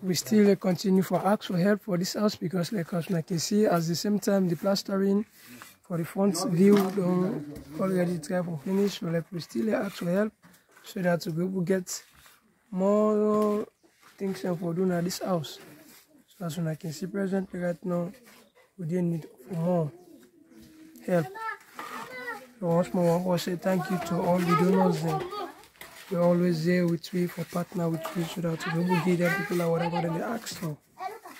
We still continue for ask for help for this house because like as I can see at the same time the plastering for the front view don't already try for finish so like we still ask for help so that we will get more things for doing at this house. So as I can see presently right now we didn't need more help. So once more I want to say thank you to all the donors then. You're always there with me for partner with me so that we will give them people or whatever they ask for.